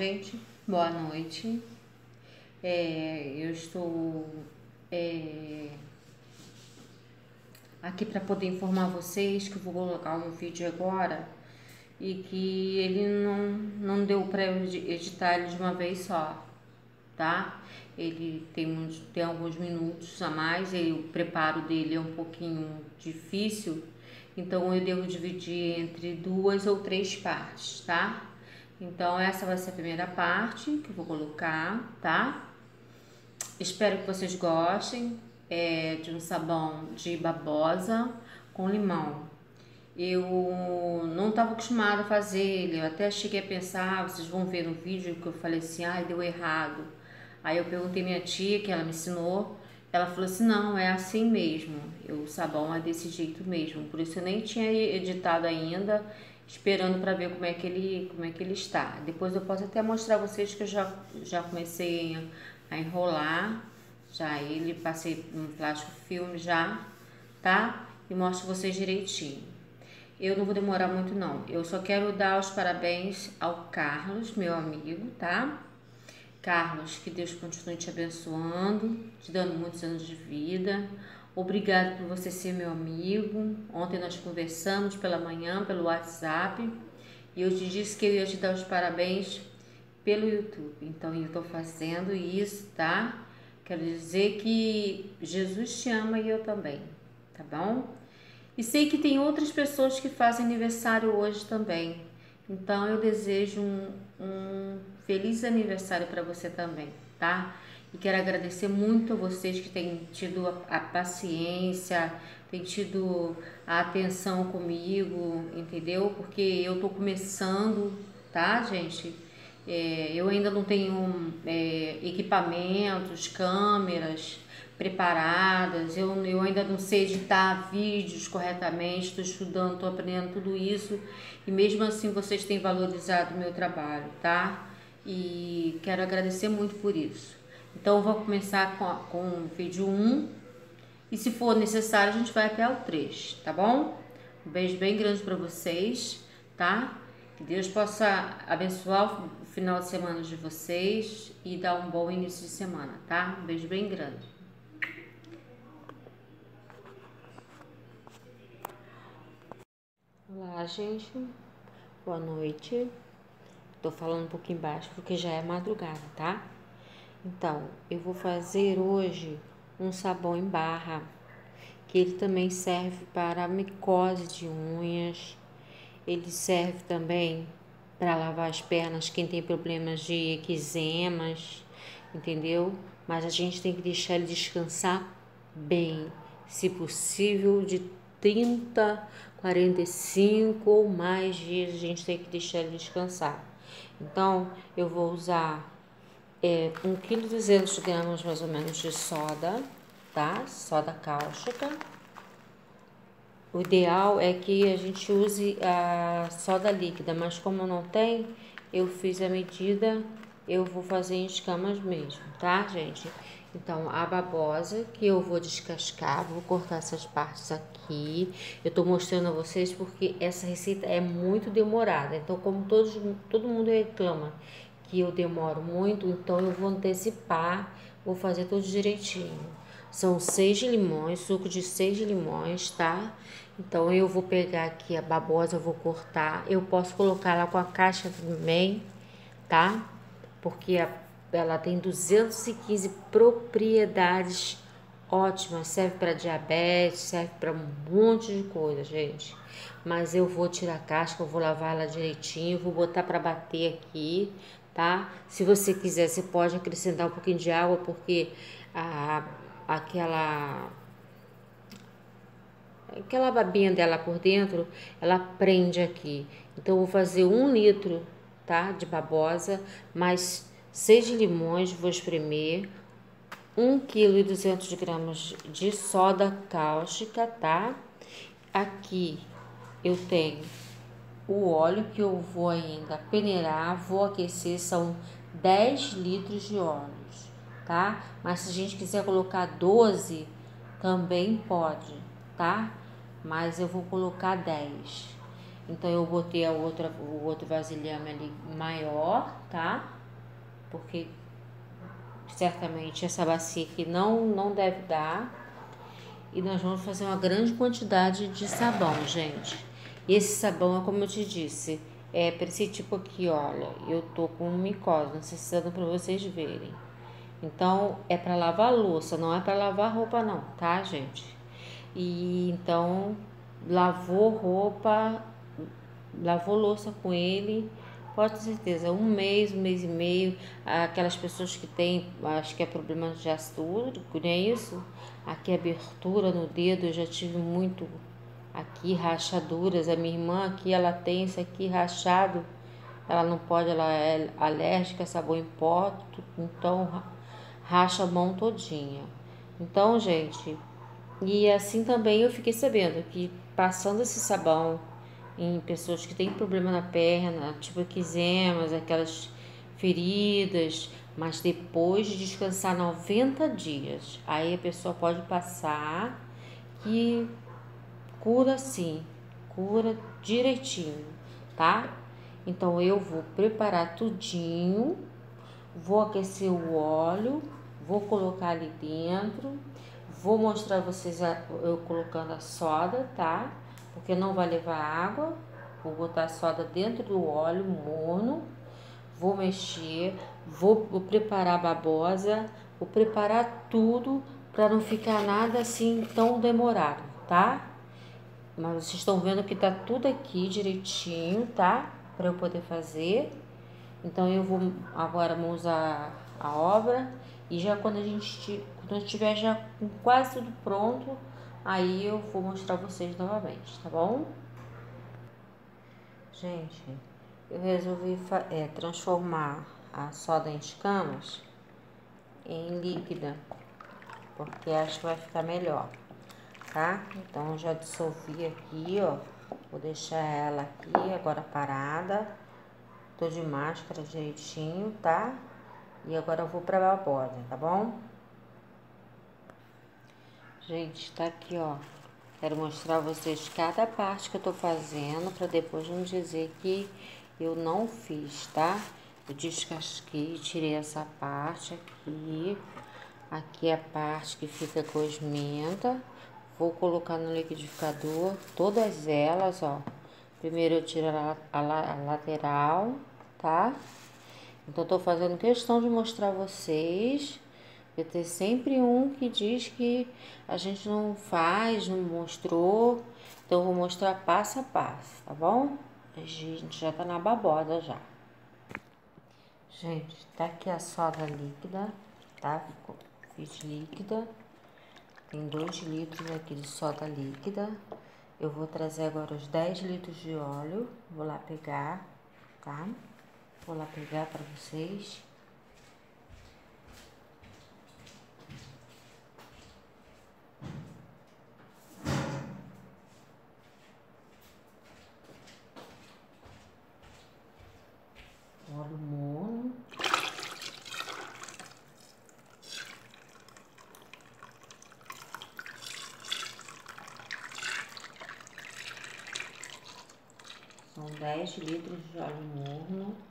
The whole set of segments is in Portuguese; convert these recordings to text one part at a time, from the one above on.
gente. Boa noite. É, eu estou é, aqui para poder informar vocês que eu vou colocar um vídeo agora e que ele não, não deu para editar ele de uma vez só, tá? Ele tem, tem alguns minutos a mais, e o preparo dele é um pouquinho difícil, então eu devo dividir entre duas ou três partes, tá? Então, essa vai ser a primeira parte que eu vou colocar, tá? Espero que vocês gostem é, de um sabão de babosa com limão. Eu não estava acostumada a fazer ele, eu até cheguei a pensar, vocês vão ver no vídeo que eu falei assim, ai, deu errado. Aí eu perguntei minha tia, que ela me ensinou, ela falou assim, não, é assim mesmo, o sabão é desse jeito mesmo. Por isso eu nem tinha editado ainda, esperando para ver como é que ele como é que ele está. Depois eu posso até mostrar a vocês que eu já já comecei a enrolar já ele passei um plástico filme já, tá? E mostro vocês direitinho. Eu não vou demorar muito não. Eu só quero dar os parabéns ao Carlos, meu amigo, tá? Carlos, que Deus continue te abençoando, te dando muitos anos de vida. Obrigado por você ser meu amigo. Ontem nós conversamos pela manhã, pelo WhatsApp, e eu te disse que eu ia te dar os parabéns pelo YouTube. Então eu estou fazendo isso, tá? Quero dizer que Jesus te ama e eu também, tá bom? E sei que tem outras pessoas que fazem aniversário hoje também. Então eu desejo um, um feliz aniversário para você também, tá? E quero agradecer muito a vocês que têm tido a, a paciência, têm tido a atenção comigo, entendeu? Porque eu tô começando, tá, gente? É, eu ainda não tenho é, equipamentos, câmeras preparadas, eu, eu ainda não sei editar vídeos corretamente, estou estudando, estou aprendendo tudo isso e mesmo assim vocês têm valorizado o meu trabalho, tá? E quero agradecer muito por isso. Então, vou começar com, com o vídeo 1 e se for necessário, a gente vai até o 3, tá bom? Um beijo bem grande para vocês, tá? Que Deus possa abençoar o final de semana de vocês e dar um bom início de semana, tá? Um beijo bem grande. Olá, gente. Boa noite. Tô falando um pouquinho baixo porque já é madrugada, tá? Então, eu vou fazer hoje um sabão em barra, que ele também serve para micose de unhas. Ele serve também para lavar as pernas quem tem problemas de eczemas, entendeu? Mas a gente tem que deixar ele descansar bem, se possível de 30, 45 ou mais dias a gente tem que deixar ele descansar. Então, eu vou usar é, 1,2 kg gramas mais ou menos de soda, tá? Soda cáustica. O ideal é que a gente use a soda líquida, mas como não tem, eu fiz a medida, eu vou fazer em escamas mesmo, tá, gente? Então, a babosa que eu vou descascar, vou cortar essas partes aqui. Eu tô mostrando a vocês porque essa receita é muito demorada. Então, como todos, todo mundo reclama que eu demoro muito, então eu vou antecipar, vou fazer tudo direitinho. São seis limões, suco de seis limões, tá? Então eu vou pegar aqui a babosa, vou cortar. Eu posso colocar lá com a caixa também, tá? Porque a, ela tem 215 propriedades ótimas. Serve para diabetes, serve para um monte de coisa, gente. Mas eu vou tirar a casca, eu vou lavar ela direitinho, vou botar para bater aqui, tá? Se você quiser, você pode acrescentar um pouquinho de água, porque a, aquela aquela babinha dela por dentro, ela prende aqui. Então, vou fazer um litro, tá? De babosa, mais seis limões, vou espremer, um quilo e duzentos gramas de soda cáustica, tá? Aqui eu tenho o óleo que eu vou ainda peneirar, vou aquecer, são 10 litros de óleo, tá? Mas se a gente quiser colocar 12, também pode, tá? Mas eu vou colocar 10. Então eu botei a outra, o outro vasilhame ali maior, tá? Porque certamente essa bacia aqui não, não deve dar. E nós vamos fazer uma grande quantidade de sabão, gente. E esse sabão é como eu te disse, é para esse tipo aqui, olha, eu tô com micose, não sei se dando para vocês verem. Então, é para lavar louça, não é para lavar roupa não, tá, gente? E então, lavou roupa, lavou louça com ele, pode ter certeza, um mês, um mês e meio, aquelas pessoas que têm, acho que é problema de úrico, não é isso? Aqui abertura no dedo, eu já tive muito aqui rachaduras, a minha irmã aqui, ela tem isso aqui rachado, ela não pode, ela é alérgica a sabão em pó, então racha a mão todinha. Então, gente, e assim também eu fiquei sabendo que passando esse sabão em pessoas que têm problema na perna, tipo eczemas, aquelas feridas, mas depois de descansar 90 dias, aí a pessoa pode passar que cura sim, cura direitinho, tá? Então eu vou preparar tudinho, vou aquecer o óleo, vou colocar ali dentro, vou mostrar a vocês eu colocando a soda, tá? Porque não vai levar água, vou botar a soda dentro do óleo morno, vou mexer, vou, vou preparar a babosa, vou preparar tudo para não ficar nada assim tão demorado, tá? Mas vocês estão vendo que tá tudo aqui direitinho, tá? Para eu poder fazer. Então eu vou agora vamos usar a obra e já quando a gente quando estiver já com quase tudo pronto, aí eu vou mostrar vocês novamente, tá bom? Gente, eu resolvi é, transformar a soda em escamas em líquida, porque acho que vai ficar melhor, tá? Então já dissolvi aqui, ó. Vou deixar ela aqui agora parada. Tô de máscara direitinho, tá? E agora eu vou pra babosa, tá bom? Gente, tá aqui, ó. Quero mostrar a vocês cada parte que eu tô fazendo para depois não dizer que eu não fiz, tá? Eu descasquei, tirei essa parte aqui. Aqui é a parte que fica cosmenta. Vou colocar no liquidificador todas elas, ó. Primeiro eu tiro a, a, a lateral, tá? Então, tô fazendo questão de mostrar a vocês. Vai ter sempre um que diz que a gente não faz, não mostrou. Então, eu vou mostrar passo a passo, tá bom? A gente já tá na baboda já. Gente, tá aqui a soda líquida, tá? Fiz líquida. Tem 2 litros aqui de soda líquida. Eu vou trazer agora os 10 litros de óleo. Vou lá pegar, tá? Vou lá pegar para vocês. Óleo mono. São 10 litros de óleo morno.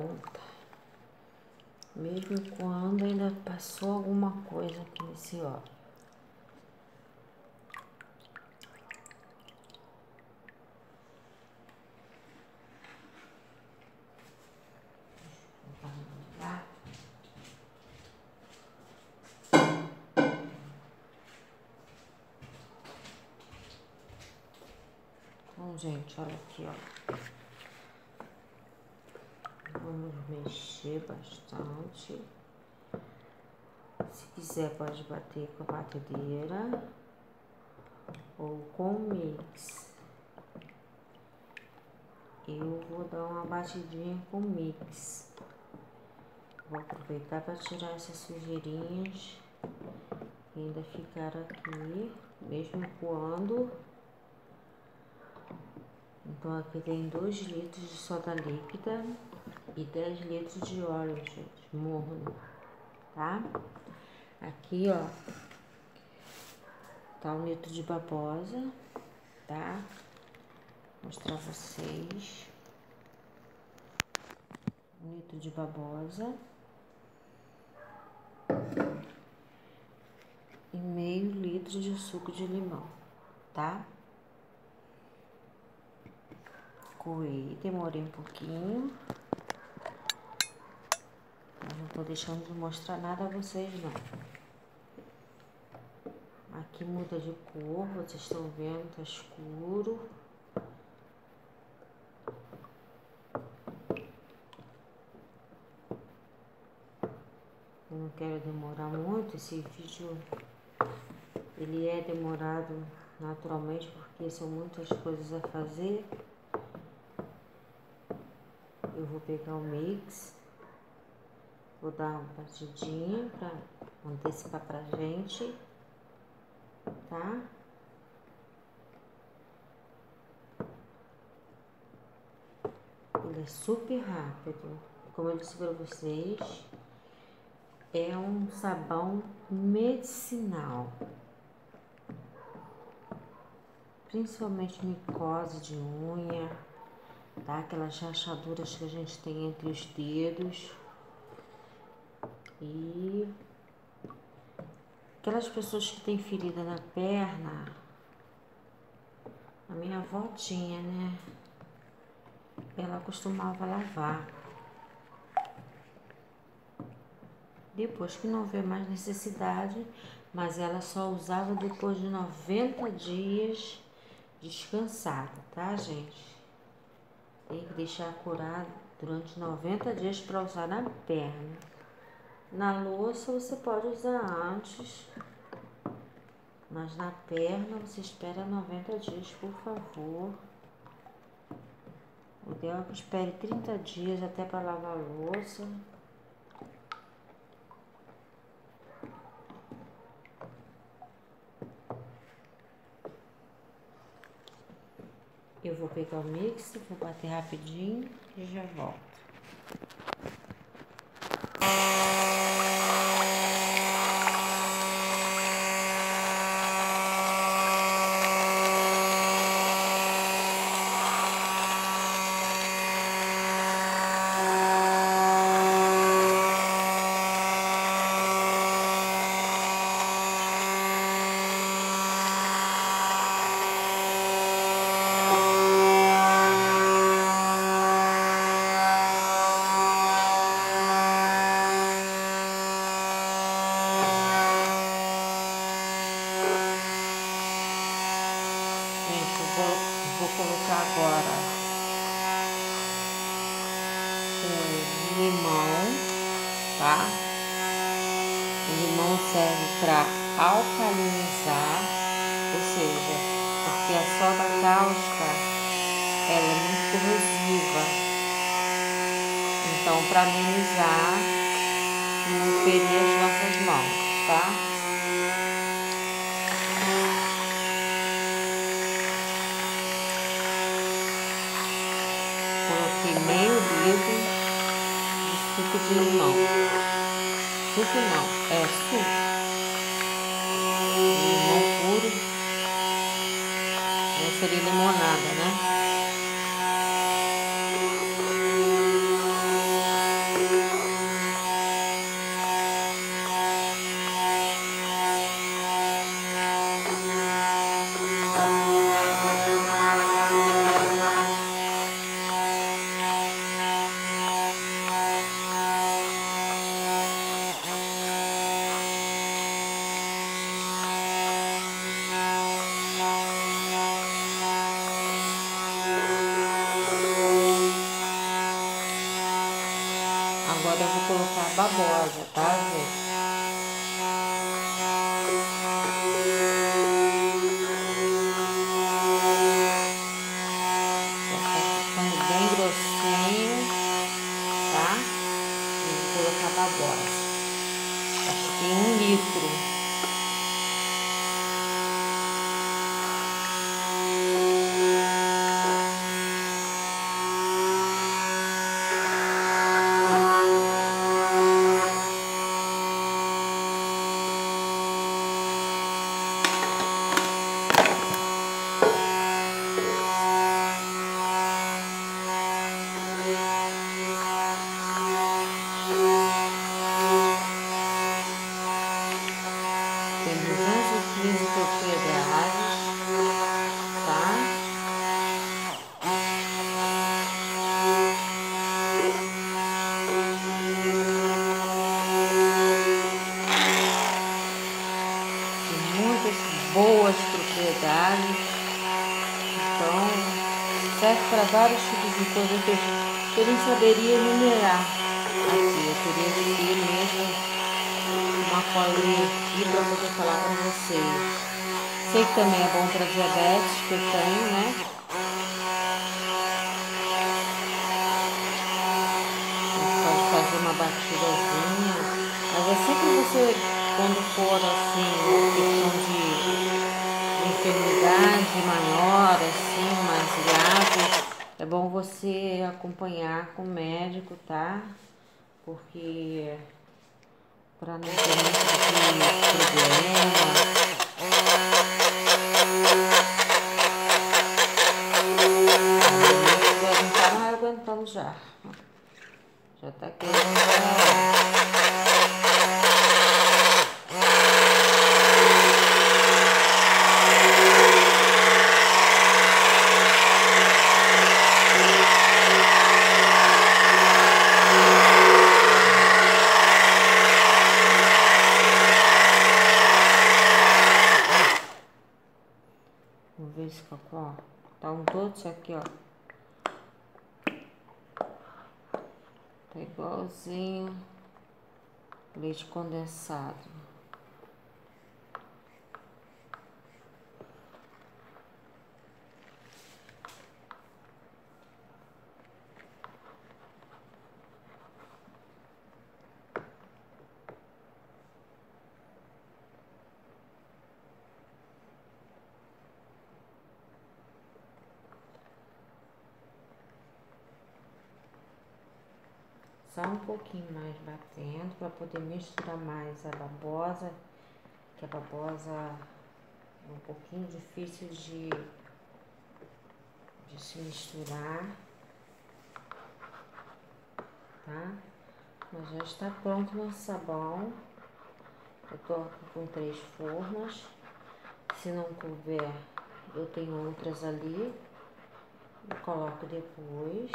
Conta. Mesmo quando ainda passou alguma coisa aqui nesse óleo. Gente, olha aqui, ó. Vamos mexer bastante. Se quiser, pode bater com a batedeira ou com mix. Eu vou dar uma batidinha com mix. Vou aproveitar para tirar essas sujeirinhas que ainda ficaram aqui, mesmo coando. Então aqui tem 2 litros de soda líquida e 10 litros de óleo, gente, morno, tá? Aqui, ó, tá um litro de babosa, tá? Vou mostrar vocês. Um litro de babosa. E meio litro de suco de limão, tá? Coei, demorei um pouquinho. Tô deixando de mostrar nada a vocês, não. Aqui muda de cor, vocês estão vendo, tá escuro. Eu não quero demorar muito, esse vídeo ele é demorado naturalmente porque são muitas coisas a fazer. Eu vou pegar o mix, vou dar uma batidinha para antecipar pra gente, tá? Ele é super rápido. Como eu disse para vocês, é um sabão medicinal. Principalmente micose de unha tá? Aquelas rachaduras que a gente tem entre os dedos. E aquelas pessoas que têm ferida na perna, a minha avó tinha, né? Ela costumava lavar. Depois que não vê mais necessidade, mas ela só usava depois de 90 dias descansada, tá, gente? Tem que deixar curar durante 90 dias para usar na perna. Na louça você pode usar antes, mas na perna você espera 90 dias, por favor. O ideal é que espere 30 dias até para lavar a louça. Eu vou pegar o mix, vou bater rapidinho e já volto. serve para alcalinizar, ou seja, porque a soda cáustica ela é muito corrosiva. Então, para amenizar, não ferir as nossas mãos, tá? Coloquei meio litro de suco de limão. Suco não, é suco. Limão puro. Não seria limonada, né? Babosa, tá, gente? Que eu, nem saberia enumerar aqui. Eu teria que ter mesmo uma colinha aqui para poder falar para vocês. Sei que também é bom para diabetes, que eu tenho, né? Pode fazer uma batidazinha. Mas é sempre você, quando for assim, questão de enfermidade maior, assim, bom você acompanhar com o médico, tá? Porque para não ter muito problema. Aguentaram, aguentamos já. Já tá querendo. Ó. Estão todos aqui, ó. Tá igualzinho leite condensado. só um pouquinho mais batendo para poder misturar mais a babosa, que a babosa é um pouquinho difícil de, de se misturar, tá? Mas já está pronto nosso sabão. Eu tô com três formas. Se não couber, eu tenho outras ali. Eu coloco depois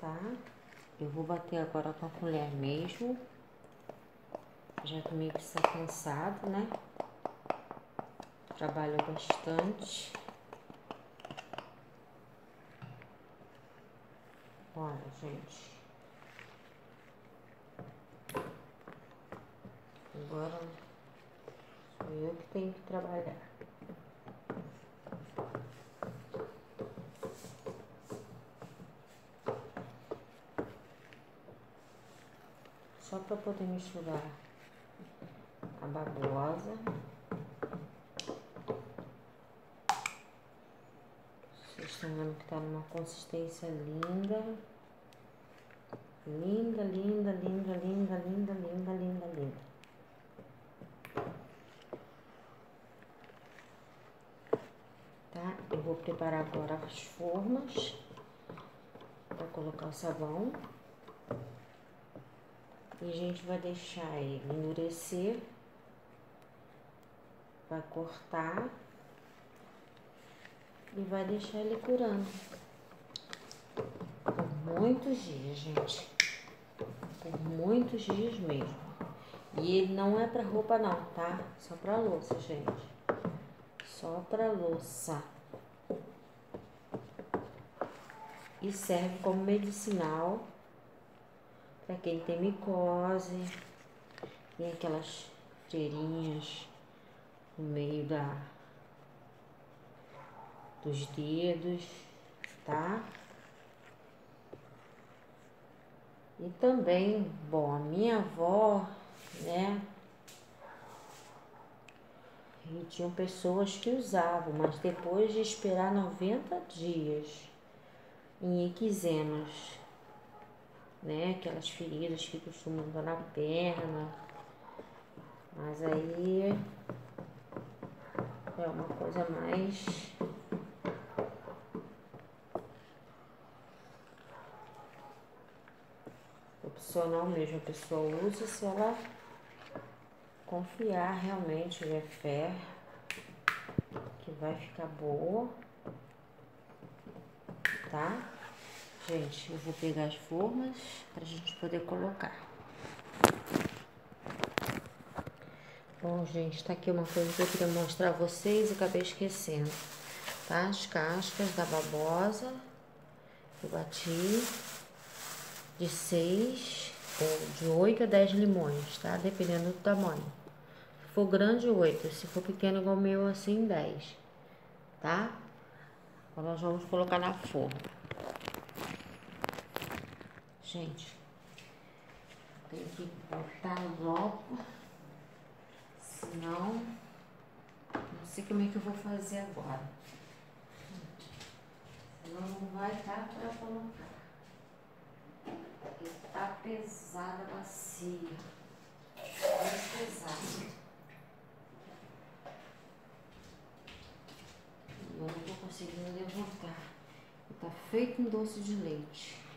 tá? Eu vou bater agora com a colher mesmo. Já comigo está cansado, né? Trabalho bastante. Olha, gente. Agora sou eu que tenho que trabalhar. Só para poder misturar a babosa. Vocês estão vendo que tá numa consistência linda. Linda, linda, linda, linda, linda, linda, linda, linda. Tá? Eu vou preparar agora as formas para colocar o sabão. E a gente vai deixar ele endurecer, vai cortar e vai deixar ele curando por muitos dias, gente. Por muitos dias mesmo. E ele não é para roupa não, tá? Só para louça, gente. Só para louça. E serve como medicinal para quem tem micose, tem aquelas freirinhas no meio da dos dedos, tá? E também, bom, a minha avó, né? E tinham pessoas que usavam, mas depois de esperar 90 dias em equizemas, né? Aquelas feridas que costumam dar na perna. Mas aí é uma coisa mais opcional mesmo. A pessoa usa se ela confiar realmente, é fé que vai ficar boa, tá? Gente, eu vou pegar as formas pra gente poder colocar. Bom, gente, tá aqui uma coisa que eu queria mostrar a vocês e acabei esquecendo, tá? As cascas da babosa, eu bati de seis ou de oito a dez limões, tá? Dependendo do tamanho. Se for grande, oito. Se for pequeno, igual o meu, assim, dez, tá? Agora nós vamos colocar na forma. Gente, tem que botar logo, senão não sei como é que eu vou fazer agora. Senão não vai dar para colocar. Porque tá pesada a bacia. Muito pesada. Eu não tô conseguindo levantar. Tá feito um doce de leite.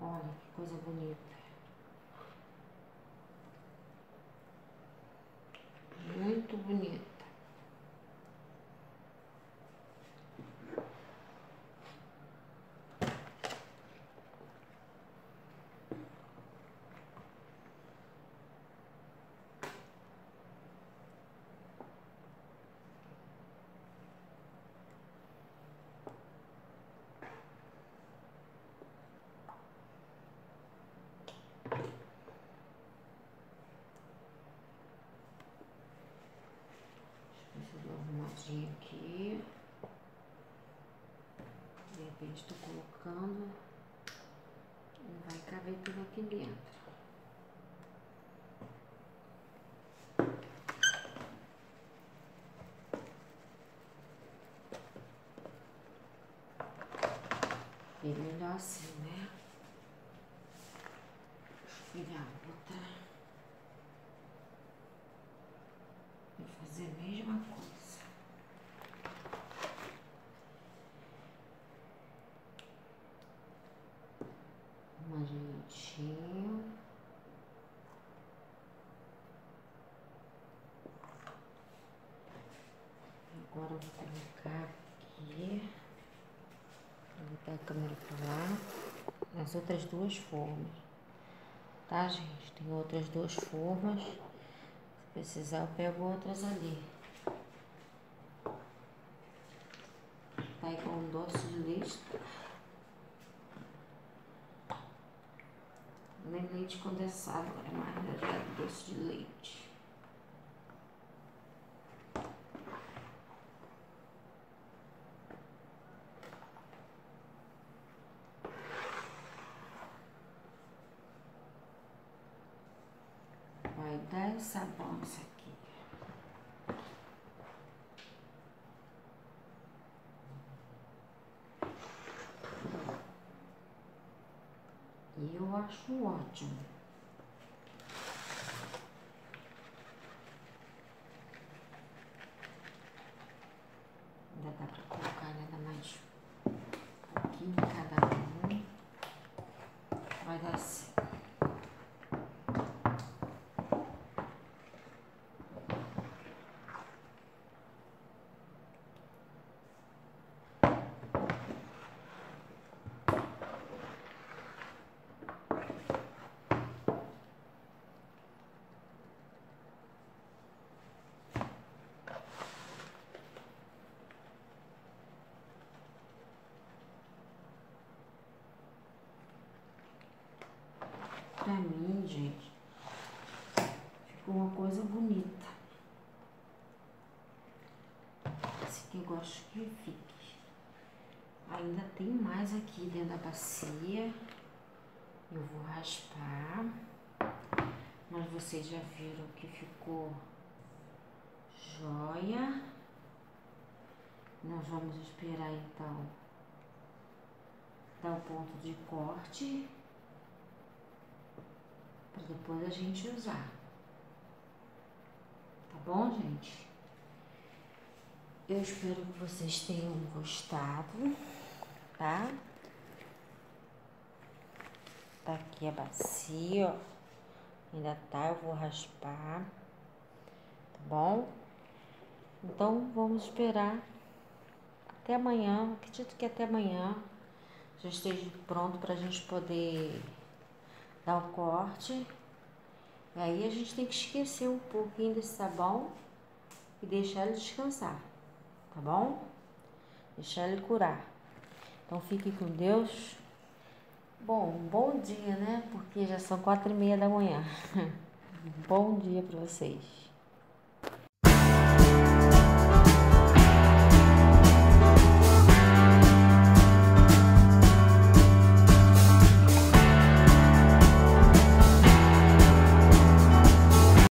Olha que coisa bonita. Muito bonita. arrumadinho aqui. De repente estou colocando e vai caber tudo aqui dentro. E melhor assim, né? Virar outra. Vou fazer a mesma coisa. mais direitinho. Agora eu vou colocar aqui. A câmera para lá. As outras duas formas. Tá, gente? Tem outras duas formas. Se precisar, eu pego outras ali. Tá igual um doce de leite. nem leite condensado, é mais é doce de leite. Vai dar sabão isso aqui. Eu acho ótimo. Ainda dá para colocar ainda mais um pouquinho cada um. Vai dar certo. Ficou uma coisa bonita. Esse aqui eu gosto que fique. Ainda tem mais aqui dentro da bacia. Eu vou raspar. Mas vocês já viram que ficou joia. Nós vamos esperar então dar o ponto de corte para depois a gente usar. Tá bom, gente? Eu espero que vocês tenham gostado, tá? Tá aqui a bacia, ó. Ainda tá, eu vou raspar, tá bom? Então, vamos esperar até amanhã. Acredito que até amanhã já esteja pronto para a gente poder dar o corte. E aí a gente tem que esquecer um pouquinho desse sabão e deixar ele descansar, tá bom? Deixar ele curar. Então fique com Deus. Bom, bom dia, né? Porque já são quatro e meia da manhã. bom dia para vocês.